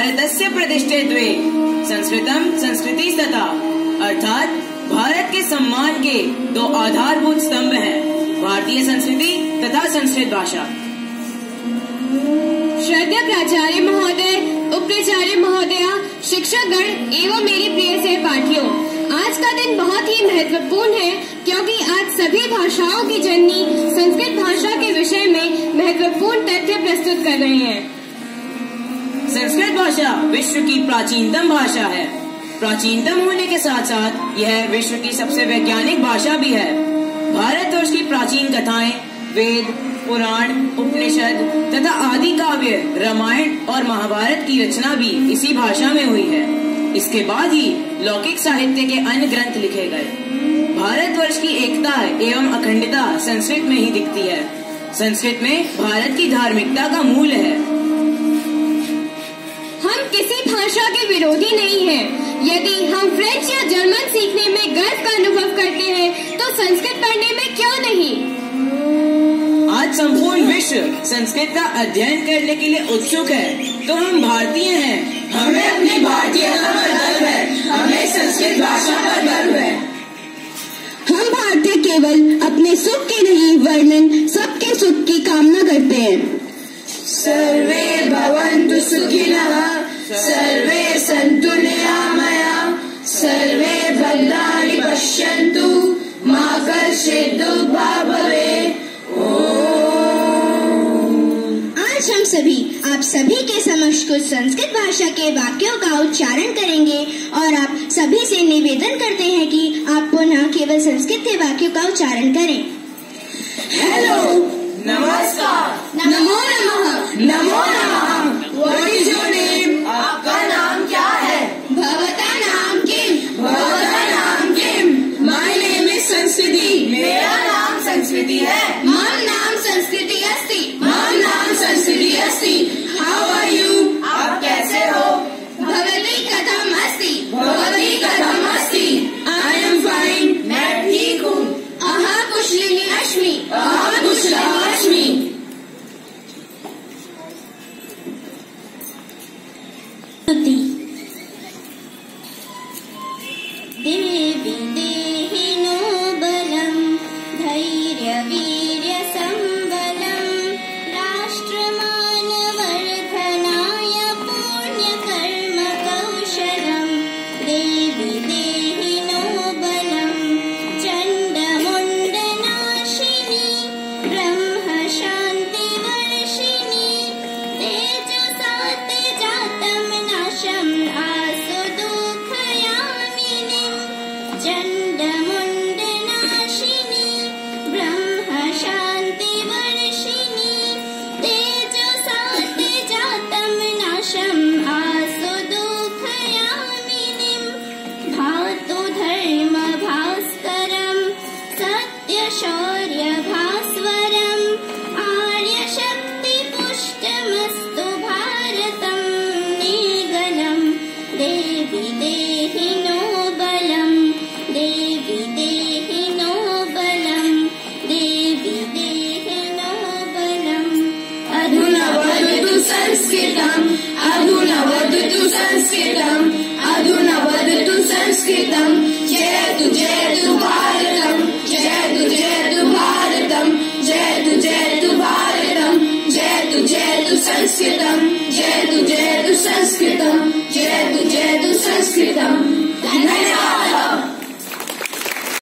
भारतस्य प्रतिष्ठे द्वे संस्कृतम संस्कृति तथा अर्थात भारत के सम्मान के दो आधारभूत स्तंभ हैं, भारतीय संस्कृति तथा संस्कृत भाषा। श्रद्धा प्राचार्य महोदय उपाचार्य महोदया, शिक्षकगण एवं मेरे प्रिय सहपाठियों, आज का दिन बहुत ही महत्वपूर्ण है, क्योंकि आज सभी भाषाओं की जननी संस्कृत भाषा के विषय में महत्वपूर्ण तथ्य प्रस्तुत कर रहे हैं। भाषा विश्व की प्राचीनतम भाषा है। प्राचीनतम होने के साथ साथ यह विश्व की सबसे वैज्ञानिक भाषा भी है। भारतवर्ष की प्राचीन कथाएँ, वेद, पुराण, उपनिषद तथा आदि काव्य, रामायण और महाभारत की रचना भी इसी भाषा में हुई है। इसके बाद ही लौकिक साहित्य के अन्य ग्रंथ लिखे गए। भारतवर्ष की एकता एवं अखंडता संस्कृत में ही दिखती है। संस्कृत में भारत की धार्मिकता का मूल है। किसी भाषा के विरोधी नहीं है। यदि हम फ्रेंच या जर्मन सीखने में गर्व का अनुभव करते हैं तो संस्कृत पढ़ने में क्यों नहीं? आज संपूर्ण विश्व संस्कृत का अध्ययन करने के लिए उत्सुक है। तो हम भारतीय हैं। हमें अपनी भारतीयता पर गर्व है। हमें संस्कृत भाषा पर गर्व है। हम भारतीय केवल अपने सुख के नहीं वर्णन सबके सुख की कामना करते हैं। आज हम सभी आप सभी के समक्ष कुछ संस्कृत भाषा के वाक्यों का उच्चारण करेंगे और आप सभी से निवेदन करते हैं कि आप पुनः केवल संस्कृत के वाक्यों का उच्चारण करें। हेलो नमस्कार संस्कृति है। मम नाम संस्कृति अस्ति। मम नाम संस्कृति अस्ति। हाउ आर यू आप कैसे हो? भवती कथम अस्ति। भवती कथम अस्ति। आई एम फाइन मैं ठीक हूँ। अहा कुशलिनी अश्मि। अहं कुशलः अस्मि देवी देहि and to them.